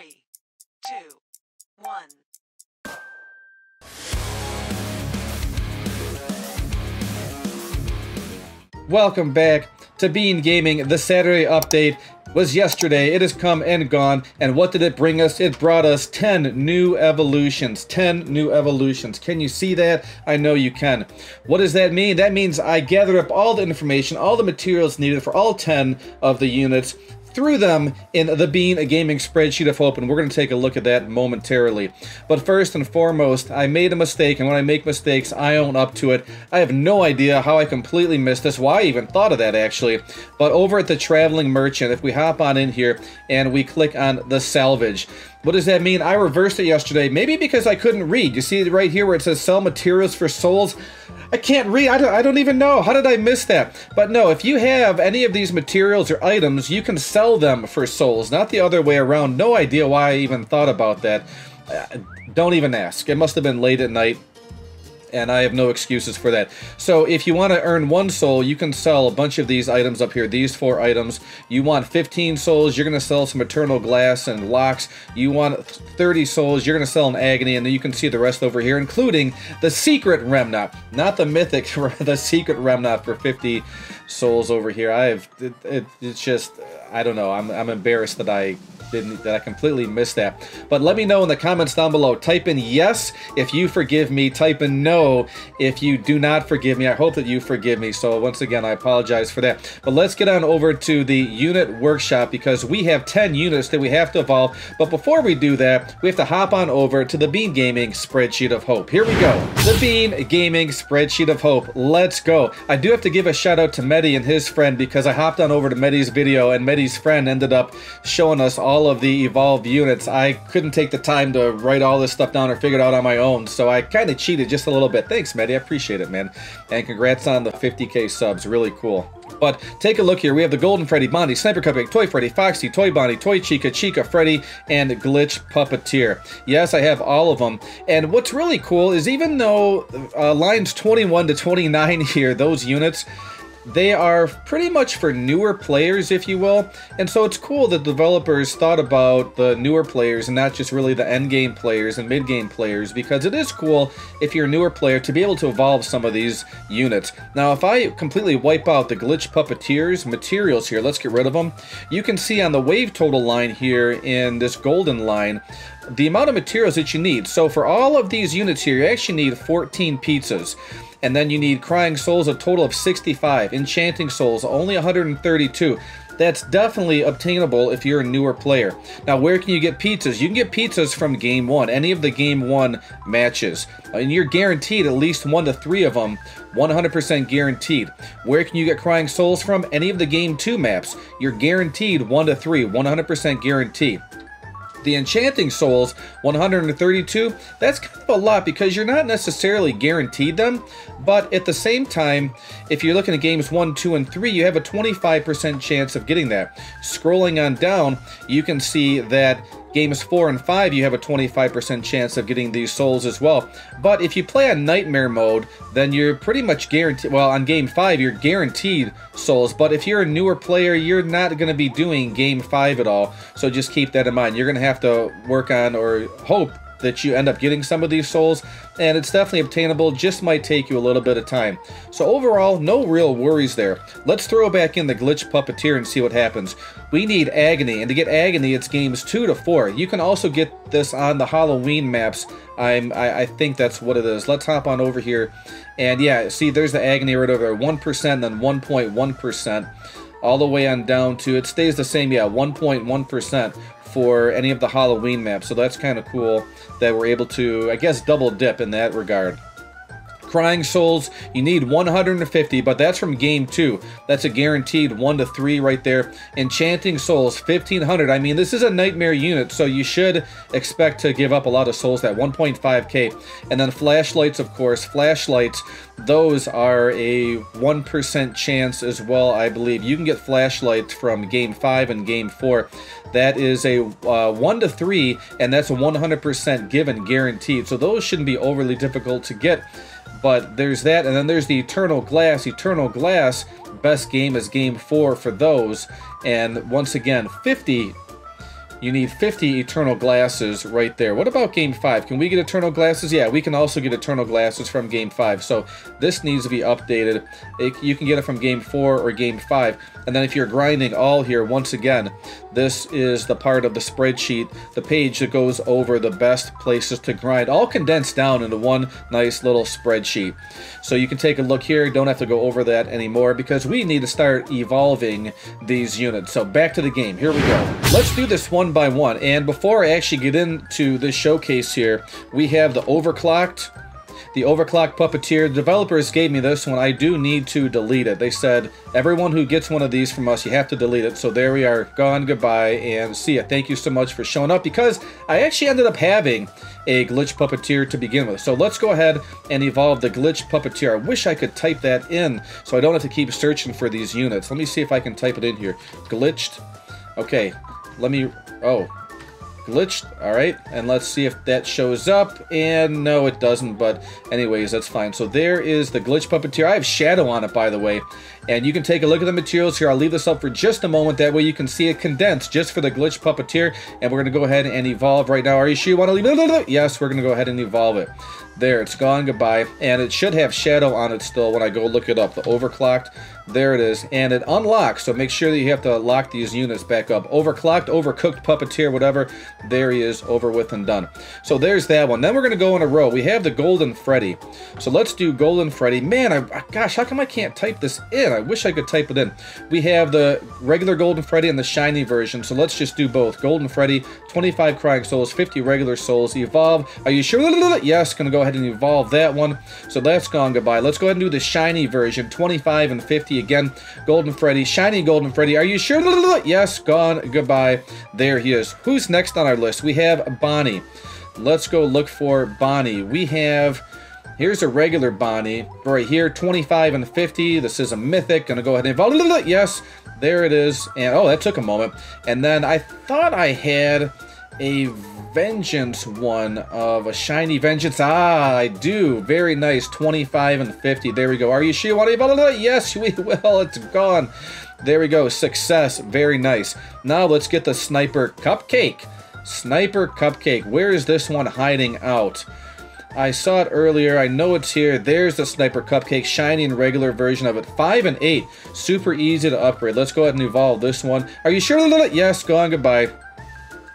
Three, two, one. Welcome back to Bean Gaming. The Saturday update was yesterday. It has come and gone. And what did it bring us? It brought us 10 new evolutions. 10 new evolutions. Can you see that? I know you can. What does that mean? That means I gather up all the information, all the materials needed for all 10 of the units, threw them in the Bean a Gaming spreadsheet of hope, and we're going to take a look at that momentarily. But first and foremost, I made a mistake, and when I make mistakes, I own up to it. I have no idea how I completely missed this, why I even thought of that actually. But over at the Traveling Merchant, if we hop on in here and we click on the salvage, what does that mean? I reversed it yesterday, maybe because I couldn't read. You see right here where it says sell materials for souls? I can't read. I don't, I don't even know. How did I miss that? But no, if you have any of these materials or items, you can sell them for souls, not the other way around. No idea why I even thought about that. Uh, don't even ask. It must have been late at night and I have no excuses for that. So if you want to earn one soul, you can sell a bunch of these items up here, these four items. You want 15 souls, you're going to sell some Eternal Glass and Locks. You want 30 souls, you're going to sell an Agony, and then you can see the rest over here, including the Secret Remnant, not the Mythic, the Secret Remnant for 50 souls over here. I have, it, it, it's just, I don't know, I'm, I'm embarrassed that I didn't that I completely missed that. But let me know in the comments down below. Type in yes if you forgive me. Type in no if you do not forgive me. I hope that you forgive me. So once again, I apologize for that. But let's get on over to the unit workshop because we have 10 units that we have to evolve. But before we do that, we have to hop on over to the Bean Gaming spreadsheet of hope. Here we go. The Bean Gaming spreadsheet of hope. Let's go. I do have to give a shout out to Medi and his friend because I hopped on over to Medi's video and Medi's friend ended up showing us all all of the evolved units. I couldn't take the time to write all this stuff down or figure it out on my own, so I kind of cheated just a little bit. Thanks, Medi. I appreciate it, man. And congrats on the 50k subs. Really cool. But take a look here. We have the Golden Freddy, Bonnie, Sniper Cupcake, Toy Freddy, Foxy, Toy Bonnie, Toy Chica, Chica Freddy, and Glitch Puppeteer. Yes, I have all of them. And what's really cool is even though uh, lines 21 to 29 here, those units, they are pretty much for newer players, if you will. And so it's cool that developers thought about the newer players and not just really the end game players and mid game players, because it is cool if you're a newer player to be able to evolve some of these units. Now, if I completely wipe out the Glitch Puppeteers materials here, let's get rid of them. You can see on the wave total line here in this golden line, the amount of materials that you need. So for all of these units here, you actually need 14 pizzas. And then you need Crying Souls, a total of 65. Enchanting Souls, only 132. That's definitely obtainable if you're a newer player. Now, where can you get pizzas? You can get pizzas from Game 1, any of the Game 1 matches. And you're guaranteed at least one to three of them, 100% guaranteed. Where can you get Crying Souls from? Any of the Game 2 maps. You're guaranteed one to three, 100% guaranteed. The Enchanting Souls, 132, that's kind of a lot because you're not necessarily guaranteed them, but at the same time, if you're looking at games 1, 2, and 3, you have a 25% chance of getting that. Scrolling on down, you can see that Games 4 and 5, you have a 25% chance of getting these souls as well. But if you play on Nightmare mode, then you're pretty much guaranteed. Well, on Game 5, you're guaranteed souls. But if you're a newer player, you're not going to be doing Game 5 at all. So just keep that in mind. You're going to have to work on or hope that you end up getting some of these souls, and it's definitely obtainable, just might take you a little bit of time. So overall, no real worries there. Let's throw back in the Glitch Puppeteer and see what happens. We need Agony, and to get Agony, it's games 2 to 4. You can also get this on the Halloween maps. I'm, I, I think that's what it is. Let's hop on over here, and yeah, see, there's the Agony right over there, 1%, then 1.1% all the way on down to, it stays the same, yeah, 1.1% for any of the Halloween maps. So that's kind of cool that we're able to, I guess, double dip in that regard. Crying Souls, you need 150, but that's from game two. That's a guaranteed one to three right there. Enchanting Souls, 1500. I mean, this is a nightmare unit, so you should expect to give up a lot of souls that 1.5k. And then flashlights, of course. Flashlights, those are a 1% chance as well, I believe. You can get flashlights from game five and game four. That is a uh, 1 to 3, and that's a 100% given guaranteed. So those shouldn't be overly difficult to get. But there's that, and then there's the Eternal Glass. Eternal Glass, best game is game 4 for those. And once again, 50 You need 50 Eternal Glasses right there. What about Game 5? Can we get Eternal Glasses? Yeah, we can also get Eternal Glasses from Game 5. So this needs to be updated. It, you can get it from Game 4 or Game 5. And then if you're grinding all here, once again, this is the part of the spreadsheet, the page that goes over the best places to grind, all condensed down into one nice little spreadsheet. So you can take a look here, don't have to go over that anymore because we need to start evolving these units. So back to the game, here we go. Let's do this one by one. And before I actually get into this showcase here, we have the overclocked the Overclock Puppeteer. The developers gave me this one. I do need to delete it. They said, everyone who gets one of these from us, you have to delete it. So there we are. Gone, goodbye, and see ya. Thank you so much for showing up because I actually ended up having a Glitch Puppeteer to begin with. So let's go ahead and evolve the Glitch Puppeteer. I wish I could type that in so I don't have to keep searching for these units. Let me see if I can type it in here. Glitched. Okay, let me... Oh, glitched. All right, and let's see if that shows up. And no, it doesn't, but anyways, that's fine. So there is the glitch puppeteer. I have shadow on it, by the way, and you can take a look at the materials here. I'll leave this up for just a moment. That way you can see it condensed just for the glitch puppeteer, and we're going to go ahead and evolve right now. Are you sure you want to leave it? Yes, we're going to go ahead and evolve it. There, it's gone, goodbye. And it should have shadow on it still when I go look it up. The overclocked, there it is. And it unlocks, so make sure that you have to lock these units back up. Overclocked, overcooked puppeteer, whatever. There he is, over with and done. So there's that one. Then we're going to go in a row. We have the Golden Freddy. So let's do Golden Freddy. Man, I, gosh, how come I can't type this in? I wish I could type it in. We have the regular Golden Freddy and the shiny version. So let's just do both. Golden Freddy, 25 Crying Souls, 50 regular souls. Evolve. Are you sure? Yes, to go ahead and evolve that one. So that's gone goodbye. Let's go ahead and do the shiny version, 25 and 50 again. Golden Freddy, shiny Golden Freddy. Are you sure? Yes, gone goodbye. There he is. Who's next on our list? We have Bonnie. Let's go look for Bonnie. We have... Here's a regular Bonnie. Right here, 25 and 50. This is a mythic. Gonna go ahead and evolve. Yes, there it is. And oh, that took a moment. And then I thought I had a Vengeance one of a Shiny Vengeance. Ah, I do. Very nice. 25 and 50. There we go. Are you sure you want to evolve? Yes, we will. It's gone. There we go. Success. Very nice. Now let's get the Sniper Cupcake. Sniper Cupcake. Where is this one hiding out? I saw it earlier. I know it's here. There's the Sniper Cupcake, shiny and regular version of it. 5 and 8. Super easy to upgrade. Let's go ahead and evolve this one. Are you sure? Yes, go on. Goodbye.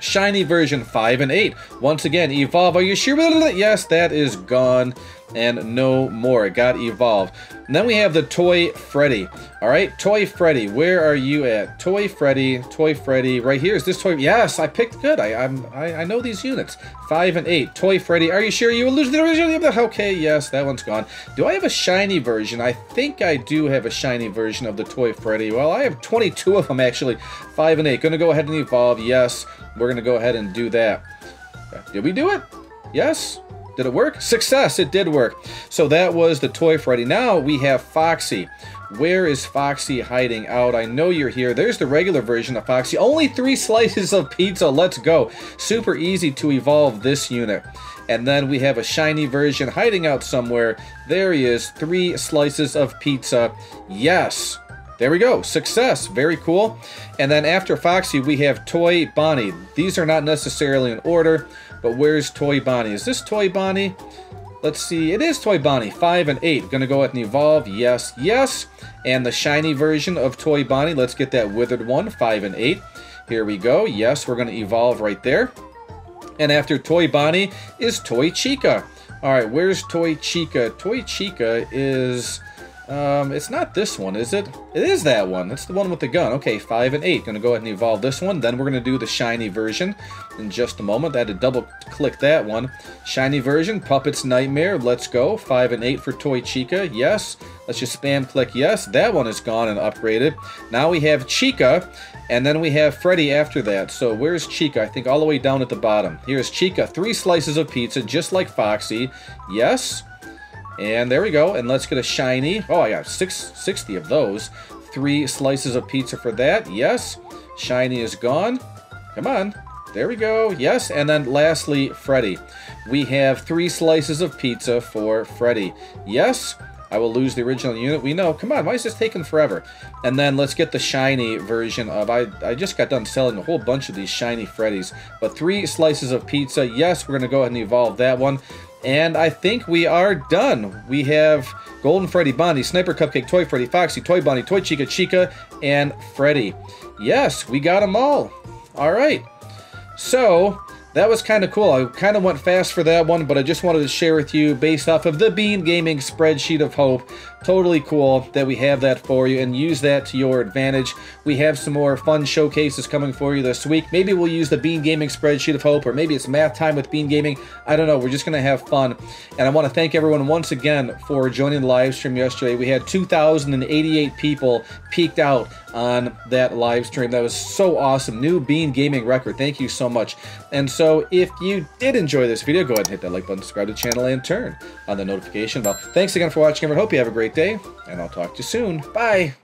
Shiny version 5 and 8. Once again, evolve. Are you sure? Yes, that is gone and no more. It got evolved. And then we have the Toy Freddy. All right, Toy Freddy, where are you at? Toy Freddy, Toy Freddy, right here. Is this Toy? Yes, I picked good. I I'm, I, I know these units. Five and eight. Toy Freddy. Are you sure you lose the original? Okay, yes, that one's gone. Do I have a shiny version? I think I do have a shiny version of the Toy Freddy. Well, I have 22 of them actually. Five and eight. Gonna go ahead and evolve. Yes, we're gonna go ahead and do that. Did we do it? Yes. Did it work? Success! It did work. So that was the Toy Freddy. Now we have Foxy. Where is Foxy hiding out? I know you're here. There's the regular version of Foxy. Only three slices of pizza. Let's go. Super easy to evolve this unit. And then we have a shiny version hiding out somewhere. There he is. Three slices of pizza. Yes. There we go. Success. Very cool. And then after Foxy, we have Toy Bonnie. These are not necessarily in order. But where's Toy Bonnie? Is this Toy Bonnie? Let's see. It is Toy Bonnie. 5 and 8. Gonna go ahead and evolve. Yes, yes. And the shiny version of Toy Bonnie. Let's get that withered one. 5 and 8. Here we go. Yes, we're gonna evolve right there. And after Toy Bonnie is Toy Chica. Alright, where's Toy Chica? Toy Chica is... Um, it's not this one, is it? It is that one. It's the one with the gun. Okay, 5 and 8. Gonna go ahead and evolve this one. Then we're gonna do the shiny version in just a moment. I had to double click that one. Shiny version, Puppets Nightmare. Let's go. 5 and 8 for Toy Chica. Yes. Let's just spam click yes. That one is gone and upgraded. Now we have Chica, and then we have Freddy after that. So where's Chica? I think all the way down at the bottom. Here's Chica. Three slices of pizza, just like Foxy. Yes. And there we go. And let's get a shiny. Oh, I got six, 60 of those. Three slices of pizza for that. Yes. Shiny is gone. Come on. There we go. Yes. And then lastly, Freddy. We have three slices of pizza for Freddy. Yes. I will lose the original unit. We know. Come on, why is this taking forever? And then let's get the shiny version of. I I just got done selling a whole bunch of these shiny Freddy's. but three slices of pizza. Yes, we're gonna go ahead and evolve that one. And I think we are done. We have Golden Freddy Bonnie, Sniper Cupcake, Toy Freddy, Foxy, Toy Bonnie, Toy Chica Chica, and Freddy. Yes, we got them all. All right. So, that was kind of cool. I kind of went fast for that one, but I just wanted to share with you based off of the Bean Gaming spreadsheet of hope. Totally cool that we have that for you and use that to your advantage. We have some more fun showcases coming for you this week. Maybe we'll use the Bean Gaming spreadsheet of hope, or maybe it's math time with Bean Gaming. I don't know. We're just going to have fun. And I want to thank everyone once again for joining the live stream yesterday. We had 2,088 people peeked out on that live stream. That was so awesome. New Bean Gaming record. Thank you so much. And so if you did enjoy this video, go ahead and hit that like button, subscribe to the channel, and turn on the notification bell. Thanks again for watching, everyone. Hope you have a great day, and I'll talk to you soon. Bye.